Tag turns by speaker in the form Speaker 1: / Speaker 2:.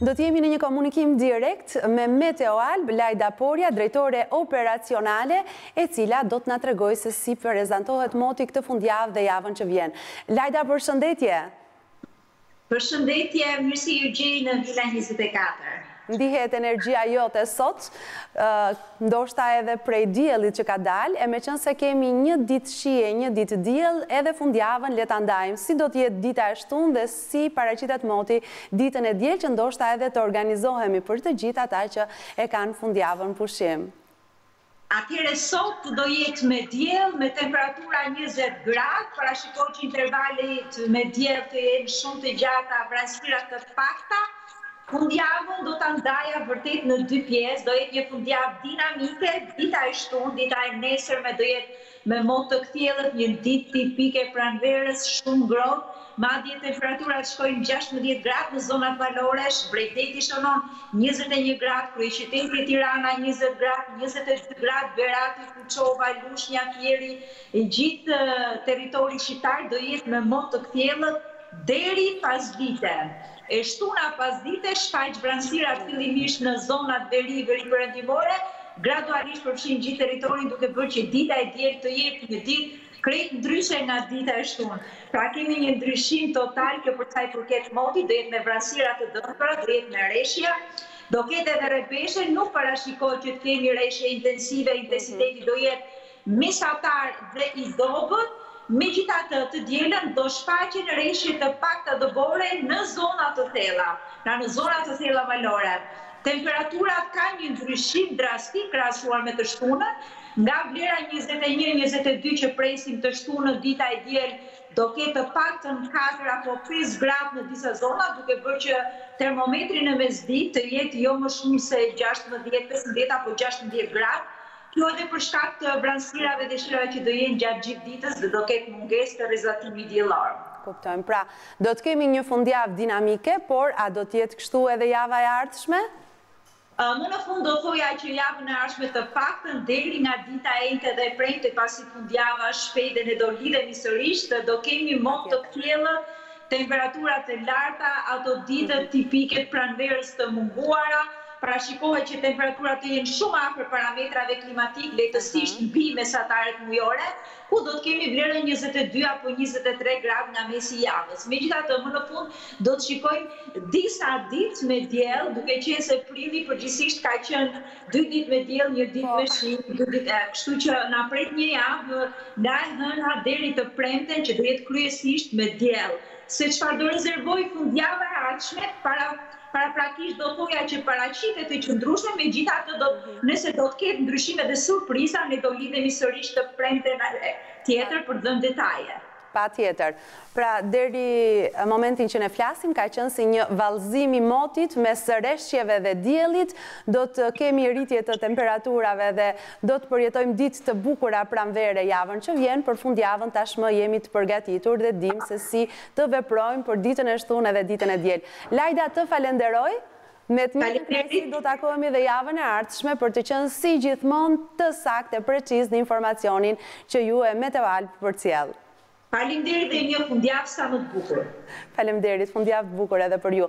Speaker 1: Do të jemi në një komunikim direkt me Meteo Alb, Lajda Porja, drejtore operacionale, e cila do të na tregojë se si prezantohet moti këtë fundjavë dhe javën që vjen. Lajda, përshëndetje!
Speaker 2: Përshëndetje, mirë se ju gjej në Vila 24.
Speaker 1: Ndihet energjia jote sot, ndoshta edhe prej diellit që ka dalë, e meqenëse kemi një ditë shi e një ditë diell, edhe fundjavën le ta ndajmë, si do të jetë dita e shtunë dhe si paraqitet moti ditën e diel që ndoshta edhe të organizohemi për të gjithë ata që e kanë fundjavën pushim.
Speaker 2: Atëherë sot do jetë me diell me temperatura njëzet gradë, parashikoj që intervalet me diell të jenë shumë të gjata, vranësira të pakta. Fundjavën do ta ndaja vërtet në dy pjesë, do jetë një fundjavë dinamike, dita e shtunë, dita e nesërme do jetë Me mot të kthjellët, një ditë tipike e pranverës, shumë e ngrohtë, madje temperaturat shkojnë gjashtëmbëdhjetë gradë në zonat malore, bregdeti shënon njëzet e një gradë, kryeqyteti Tirana njëzet gradë, njëzet e dy gradë Berati, Kuçova, Lushnja, Fieri, i gjithë territori shqiptar do jetë me mot të kthjellët deri pasdite. E shtuna pasdite shfaq vranësira fillimisht në zonat veri-veriperëndimore, gradualisht përfshin gjithë territorin duke bërë që dita e diel të jetë një ditë krejt ndryshe nga dita e shtunë. Pra kemi një ndryshim total kjo për sa i përket motit, do jetë me vranësira të dendura, do jetë me reshje, do ketë edhe rrebeshe, nuk parashikohet që të kemi reshje intensive, intensiteti do jetë mesatar dhe i dobët, megjithatë të dielën do shfaqen reshje të pakta dëbore në zona të thella, pra në zona të thella malore. Temperaturat kanë një ndryshim drastik krahasuar me të shtunën, nga vlera njëzet e një, njëzet e dy që presim të shtunën dita e diel do ketë të paktën katër apo pesë gradë në disa zona, duke bërë që termometri në mesditë të jetë jo më shumë se gjashtëmbëdhjetë, pesëmbëdhjetë apo gjashtëmbëdhjetë gradë, Kjo edhe për shkak të vranësirave dhe shirave që do jenë gjatë gjithë ditës dhe do ketë mungesë të rrezatimit diellor.
Speaker 1: Kuptojmë. Pra, do të kemi një fundjavë dinamike, por a do të jetë kështu edhe java e ardhshme?
Speaker 2: Më në fund do thoja që javën e ardhshme të paktën deri nga dita e enjte dhe e premte pasi fundjava është shpejt dhe ne do lidhemi sërish, do kemi mot të kthjellët Temperatura të larta ato ditët tipike të pranverës të munguara, parashikohet që temperaturat të jenë shumë afër parametrave klimatikë lehtësisht mbi mesataret mujore, ku do të kemi vlerën njëzet e dy apo njëzet e tre gradë nga mesi i javës. Megjithatë, më në fund do të shikojmë disa ditë me diell, duke qenë se prilli përgjithësisht ka qenë Dy ditë me diell, një ditë me shi, dy ditë, kështu që na pret një javë nga e hëna deri të premten që do jetë kryesisht me diell. Se çfarë do rezervojë fundjava e ardhshme, para paraprakisht do thoja që paraqitet e qëndrueshme, megjithatë do nëse do të ketë ndryshime dhe surpriza, ne do lidhemi sërish të premten tjetër për të dhënë
Speaker 1: detaje. Patjetër. Pra, deri momentin që ne flasim ka qenë si një vallëzim i motit mes reshqeve dhe diellit, do të kemi rritje të temperaturave dhe do të përjetojmë ditë të bukura pranvere javën që vjen, për fundjavën tashmë jemi të përgatitur dhe dimë se si të veprojmë për ditën e shtunë edhe ditën e diel. Lajda të falenderoj Me të mirën kënaqësi do takohemi dhe javën e ardhshme për të qenë si gjithmonë të saktë e preciz në informacionin që ju dhe MeteoAlb
Speaker 2: përcjell. Faleminderit dhe një fundjavë sa më të bukur.
Speaker 1: Faleminderit, fundjavë të bukur edhe për ju.